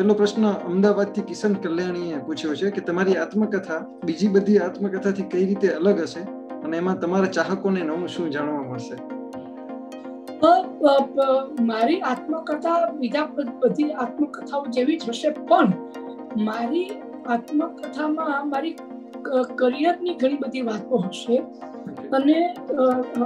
પહેલો પ્રશ્ન અમદાવાદથી કિશન કલ્યાણીએ પૂછ્યો છે કે તમારી આત્મકથા બીજી બધી આત્મકથાથી કઈ રીતે અલગ હશે અને એમાં તમારા ચાહકોને નવું શું જાણવા મળશે? મારી આત્મકથા બીજા બધી આત્મકથાઓ જેવી જ હશે પણ મારી આત્મકથામાં મારી કરિયરની ઘણી બધી વાતો હશે. અને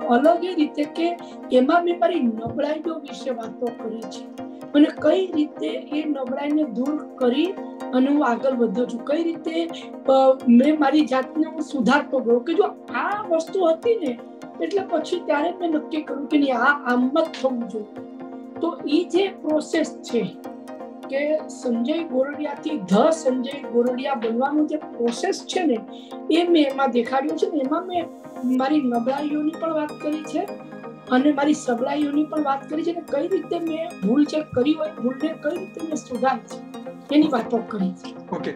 અલગ એ રીતે કે એમાં મેં મારી નબળાઈઓ વિશે વાતો કરી છે. અને કઈ રીતે એ નબળાઈને દૂર કરી અને હું આગળ વધ્યો છું? કઈ રીતે મેં મારી જાતને હું સુધારતો ગયો? કે જો આ વસ્તુ હતી ને, એટલે પછી ત્યારે મેં નક્કી કર્યું કે નહીં, આ આમ જ થવું જોઈએ. તો એ જે પ્રોસેસ છે કે સંજય ગોરડિયાથી ધ સંજય ગોરડિયા બનવાનો જે પ્રોસેસ છે ને, એ મેં એમાં દેખાડ્યું છે ને, એમાં મેં મારી નબળાઈઓની પણ વાત કરી છે. અને મારી સબળાઈઓની પણ વાત કરી છે ને કઈ રીતે મેં ભૂલ જે કરી હોય ભૂલને કઈ રીતે મેં સુધારી છે એની વાતો કરી છે. ઓકે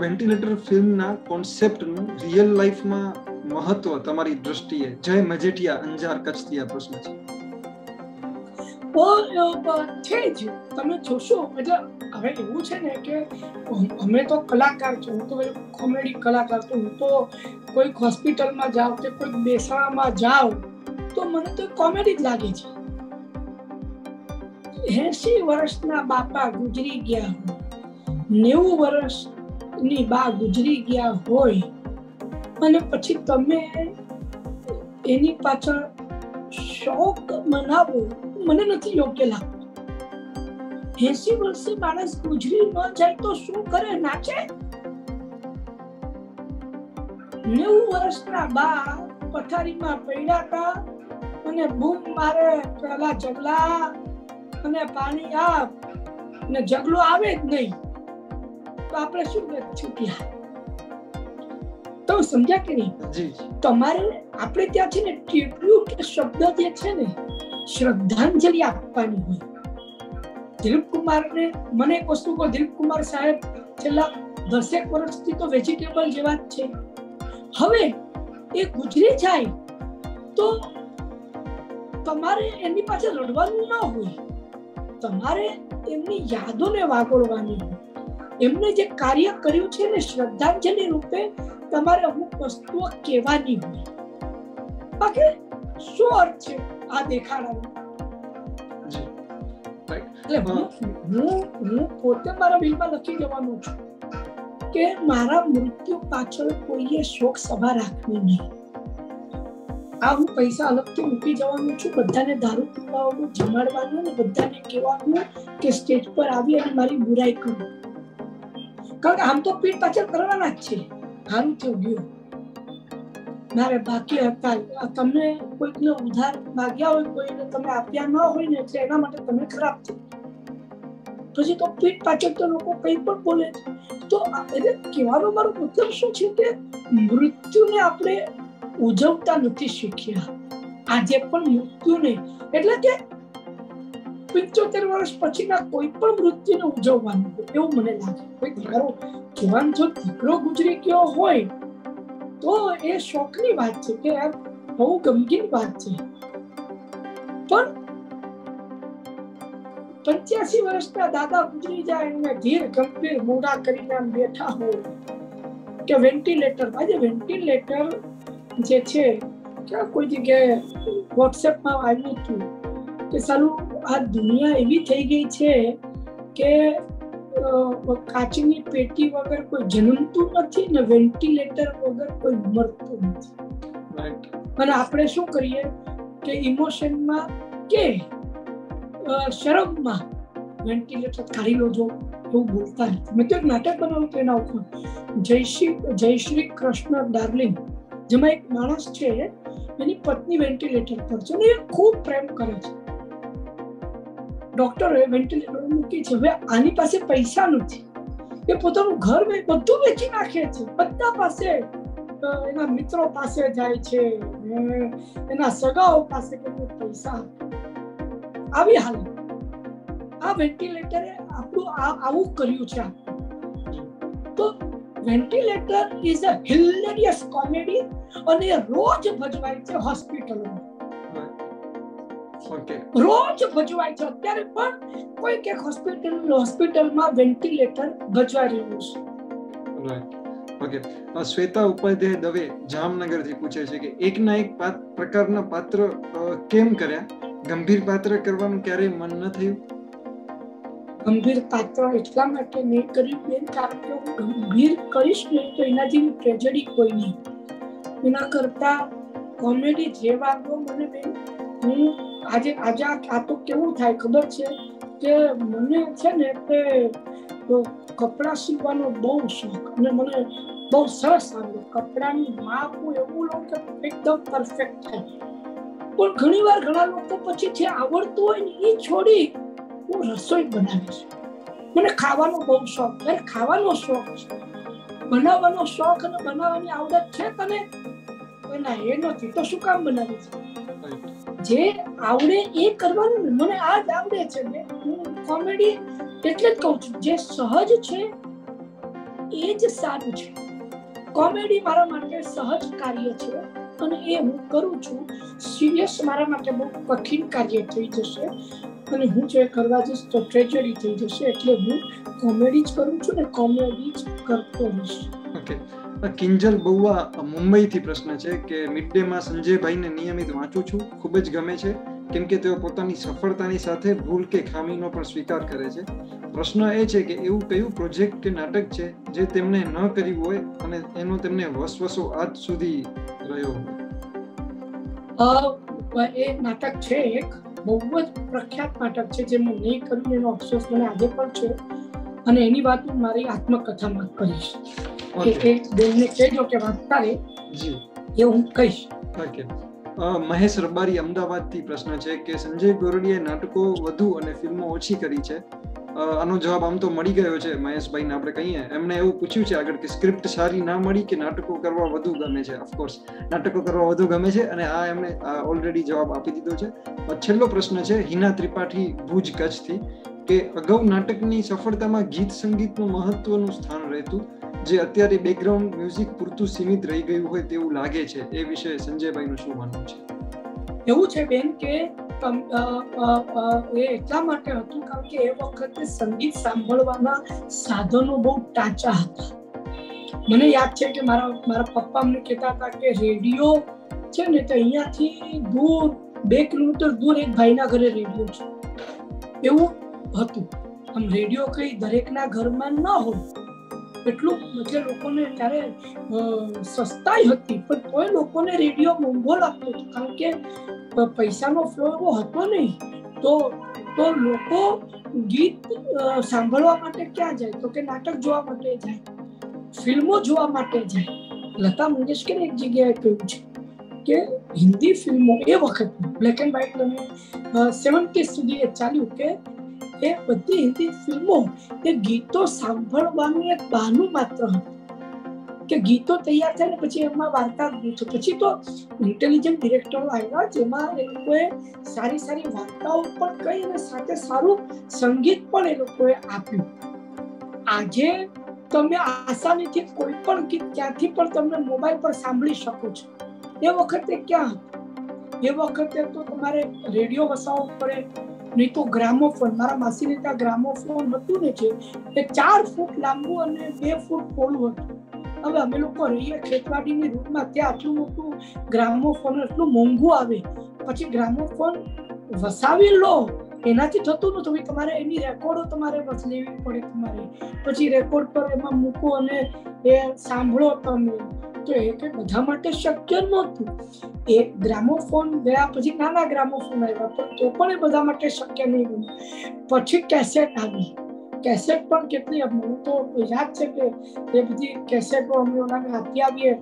વેન્ટિલેટર ફિલ્મના કોન્સેપ્ટનું રિયલ લાઈફમાં મહત્વ તમારી દ્રષ્ટિએ? જય મજેટિયા અંજાર કચ્છથી આ પ્રશ્ન છે. છે જ. તમે જોશો એટલે હવે એવું છે ને કે અમે તો કલાકાર છું હું તો કોમેડી કલાકાર છું હું તો કોઈક હોસ્પિટલમાં જાઉં કે કોઈ બેસાણામાં જાઉં તો મને તો કોમેડી જ લાગે છે. એસી વર્ષના બાપા ગુજરી ગયા નેવું વર્ષની બા ગુજરી ગયા હોય, અને પછી તમે એની પાછળ શોક મનાવો, મને નથી યોગ્ય લાગતું. એસી વર્ષે માણસ ગુજરી ન જાય તો શું કરે, નાચે? નેવું વર્ષના બા પથારીમાં પડ્યા હતા અને બૂમ મારે પેલા જગલા અને પાણી આપ ને જગલો આવે જ નહીં. તો આપણે શું છૂટ્યા તો સમજ્યા કે નહીં? તમારે આપણે ત્યાં છે ને ટ્રિબ્યુટ શબ્દ જે છે ને શ્રદ્ધાંજલિ આપવાની હોય. દિલીપ કુમાર ને મને એક વસ્તુ કહો દિલીપ કુમાર સાહેબ છેલ્લા દસેક વર્ષથી તો વેજીટેબલ જેવા જ છે. હવે એ ગુજરી જાય તો તમારે એની પાસે રડવાનું ના હોય. તમારે એમની યાદોને વાગોળવાની હોય. એમને જે કાર્ય કર્યું છે ને શ્રદ્ધાંજલિ રૂપે તમારે અમુક વસ્તુઓ કહેવાની હોય. બાકી શું અર્થ છે આ દેખાડાનો? એટલે હું હું. પોતે મારા બિલમાં લખી જવાનું છું કે મારા મૃત્યુ પાછળ કોઈએ શોક સભા રાખવી નહીં. આ હું પૈસા અલગથી મૂકી જવાનું છું. બધાને દારૂ પીવડાવવાનું, જમાડવાનું અને બધાને કહેવાનું કે સ્ટેજ પર આવી અને મારી બુરાઈ કરો. કારણ કે આમ તો પીઠ પાછળ કરવાના જ છે. સારું થયું ગયું. મારે બાકી હતા. તમને કોઈકને ઉધાર માગ્યા હોય, કોઈને તમે આપ્યા ન હોય ને એટલે એના માટે તમે ખરાબ થઈ પછી તો પીઠ પાછળ તો લોકો કંઈ પણ બોલે તો એટલે કહેવાનો મારો મતલબ શું છે કે મૃત્યુને આપણે ઉજવતા નથી શીખ્યા. આજે પણ મૃત્યુને એટલે કે પંચોતેર વર્ષ પછીના કોઈ પણ મૃત્યુને ઉજવવાનું એવું મને લાગે. કોઈ તારો જવાન જો દીકરો ગુજરી ગયો હોય, તો એ શોખની વાત છે કે યાર બહુ ગમગીન વાત છે. પણ પંચ્યાસી વર્ષના દાદા ગુજરી જાય એમને ધીર ગંભીર મોડા કરીને બેઠા હોય કે વેન્ટિલેટર, આજે વેન્ટિલેટર જે છે કોઈ જગ્યાએ વોટ્સએપમાં આવ્યું હતું કે સાલું આ દુનિયા એવી થઈ ગઈ છે કે કાચની પેટી વગર કોઈ જન્મતું નથી ને વેન્ટિલેટર વગર કોઈ મરતું નથી. અને આપણે શું કરીએ કે ઇમોશનમાં કે શરમમાં વેન્ટિલેટર કાઢી લો જો એવું બોલતા નથી. મેં તો એક નાટક બનાવ્યું ઉપર એના ઉપર. જય શ્રી કૃષ્ણ ડાર્લિંગ. જેમાં એક માણસ છે, એની પત્ની વેન્ટિલેટર પર છે અને એ ખૂબ પ્રેમ કરે છે. ડોક્ટરે વેન્ટિલેટર મૂકી છે. હવે આની પાસે પૈસા નથી. એ પોતાનું ઘર બધું વેચી નાખે છે. બધા પાસે એના મિત્રો પાસે જાય છે એના સગાઓ પાસે પૈસા આવી હાલત. આ વેન્ટિલેટરે આપણું આવું કર્યું છે. તો Ventilator is a hilarious comedy અને રોજ ભજવાય છે હોસ્પિટલોમાં રોજ ભજવાય છે અત્યારે પણ કોઈ કે હોસ્પિટલ હોસ્પિટલમાં વેન્ટિલેટર ભજવાઈ રહ્યું છે. ઓકે શ્વેતા ઉપાધ્યાય દવે જામનગરથી પૂછે છે કે એક પાત- પ્રકારના પાત્ર કેમ કર્યા? ગંભીર પાત્ર કરવાનું ક્યારેય મન ન થયું? ગંભીર પાત્ર એટલા માટે મેં કર્યું બેન કારણ કે હું ગંભીર કરીશ ને તો એના ટ્રેજેડી કોઈ નહીં. એના કરતા કોમેડી જે વાગો મને બેન, હું આજે આજે આ તો કેવું થાય ખબર છે કે મને છે ને કે કપડાં સીવવાનો બહુ શોખ અને મને બહુ સરસ આવે કપડાની માપ હું એવું લઉં કે એકદમ પરફેક્ટ થાય. પણ ઘણી વાર ઘણા લોકો પછી જે આવડતું હોય ને એ છોડી હું રસોઈ બનાવીશ મને ખાવાનો બહુ શોખ છે. ખાવાનો શોખ છે. બનાવવાનો શોખ અને બનાવવાની આવડત છે તને? તો ના, એ નથી. તો શું કામ બનાવીશ જે આવડે એ કરવાનું ને. મને આ જ આવડે છે ને. હું કોમેડી એટલે જ કહું છું, જે સહજ છે, એ જ સારું છે. કોમેડી મારા માટે સહજ કાર્ય છે અને એ હું કરું છું. સિરિયસ મારા માટે બહુ કઠિન કાર્ય થઈ જશે. અને હું જે કરવા જઈશ તો ટ્રેજરી થઈ જશે એટલે હું કોમેડી જ કરું છું ને કોમેડી જ કરતો રહીશ. ઓકે કિંજલ બહુવા મુંબઈથી પ્રશ્ન છે કે મિડ ડે માં સંજયભાઈને નિયમિત વાંચું છું? ખૂબ જ ગમે છે. કેમ કે તેઓ પોતાની સફળતાની સાથે ભૂલ કે ખામીનો પણ સ્વીકાર કરે છે. પ્રશ્ન એ છે કે એવું કયું પ્રોજેક્ટ કે નાટક છે જે તેમણે ન કર્યું હોય અને એનો તેમને વસવસો આજ સુધી રહ્યો એ નાટક છે એક. બહુ જ પ્રખ્યાત નાટક છે જે મેં નહીં કર્યું એનો અફસોસ મને આજે પણ છે. અને એની વાત હું મારી આત્મકથામાં કરીશ કે એ બેનને કહેજો કે વાંચતા રે એ હું કહીશ. ઓકે. મહેશ રબારી અમદાવાદથી પ્રશ્ન છે કે સંજય ગોરડીએ નાટકો વધુ અને ફિલ્મો ઓછી કરી છે. આનો જવાબ આમ તો મળી ગયો છે મહેશભાઈને આપણે કહીએ. એમણે એવું પૂછ્યું છે આગળ કે સ્ક્રિપ્ટ સારી ના મળી કે નાટકો કરવા વધુ ગમે છે? ઓફકોર્સ નાટકો કરવા વધુ ગમે છે અને આ એમણે ઓલરેડી જવાબ આપી દીધો છે. છેલ્લો પ્રશ્ન છે હિના ત્રિપાઠી ભુજ કચ્છથી કે અગાઉ નાટકની સફળતામાં ગીત સંગીતનું મહત્વનું સ્થાન રહેતું, જે અત્યારે બેકગ્રાઉન્ડ મ્યુઝિક પૂરતું સીમિત રહી ગયું હોય તેવું લાગે છે. એ વિશે સંજયભાઈનું શું માનવું છે? એવું છે બેન કે એ એટલા માટે હતું કારણ કે એ વખતે સંગીત સાંભળવાના સાધનો બહુ ટાંચા હતા. મને યાદ છે કે મારા મારા પપ્પા અમને કહેતા હતા કે રેડિયો છે ને તો અહીંયાથી દૂર, બે કિલોમીટર દૂર એક ભાઈના ઘરે રેડિયો છે. એવું હતું. આમ રેડિયો કઈ દરેકના ઘરમાં ન હોય. એટલું એટલે લોકોને ત્યારે સસ્તાઈ હતી. પણ કોઈ લોકોને રેડિયો મોંઘો લાગતો હતો. કારણ કે પૈસાનો ફ્લો એવો હતો નહીં. તો તો લોકો ગીત સાંભળવા માટે ક્યાં જાય? તો કે નાટક જોવા માટે જાય. ફિલ્મો જોવા માટે જાય. લતા મંગેશકરે એક જગ્યાએ કહ્યું છે કે હિન્દી ફિલ્મો એ વખત બ્લેક એન્ડ વ્હાઈટ અને સેવન્ટી સુધી એ ચાલ્યું કે એ બધી હિન્દી ફિલ્મો એ ગીતો સાંભળવાનું એક બહાનું માત્ર હતું. કે ગીતો તૈયાર થાય ને પછી એમાં વાર્તા ગૂંથો પછી તો ઇન્ટેલિજન્ટ ડિરેક્ટરો આવ્યા જેમાં એ લોકોએ સારી સારી વાર્તાઓ પણ કહી અને સાથે સારું સંગીત પણ એ લોકોએ આપ્યું. આજે તમે આસાનીથી કોઈ પણ ગીત ક્યાંથી પણ તમને મોબાઈલ પર સાંભળી શકો છો. એ વખતે ક્યાં હતું? એ વખતે તો તમારે રેડિયો વસાવવો પડે, નહીં તો ગ્રામોફોન. મારા માસીને ત્યાં ગ્રામોફોન હતું ને છે એ ચાર ફૂટ લાંબુ અને બે ફૂટ પોળું હતું. હવે અમે લોકો રહીએ ખેતવાડીની રૂટમાં ત્યાં આટલું મોટું ગ્રામોફોન એટલું મોંઘું આવે, પછી ગ્રામોફોન વસાવી લો, એનાથી થતું નતું તમારે એની રેકોર્ડો તમારે બસ લેવી પડે તમારે. પછી રેકોર્ડ પર એમાં મૂકો અને એ સાંભળો તમે. તો એ કે બધા માટે શક્ય નહોતું એ ગ્રામોફોન ગયા પછી નાના ગ્રામોફોન આવ્યા, પણ તો પણ એ બધા માટે શક્ય નહીં બન્યું. પછી કેસેટ આવી. કેસેટ પણ કેટલી હું તો યાદ છે કે એ બધી કેસેટો અમે ઓનાને આપી આવીએ,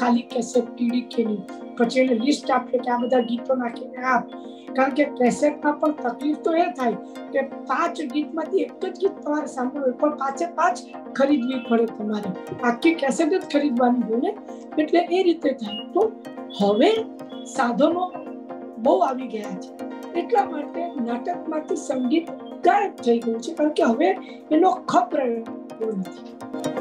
ખાલી કેસેટ ટીડી પછી એને લિસ્ટ આપીએ કે આ બધા ગીતો નાખીને આપ. કારણ કે કેસેટમાં પણ તકલીફ તો એ થાય કે પાંચ ગીતમાંથી એક જ ગીત તમારે સાંભળવું પણ પાંચે પાંચ ખરીદવી પડે તમારે. આખી કેસેટ જ ખરીદવાની હોય ને? એટલે એ રીતે થાય. તો હવે સાધનો બહુ આવી ગયા છે. એટલા માટે નાટકમાંથી સંગીત ગાયબ થઈ ગયું છે. કારણ કે હવે એનો ખપ રહ્યો નથી.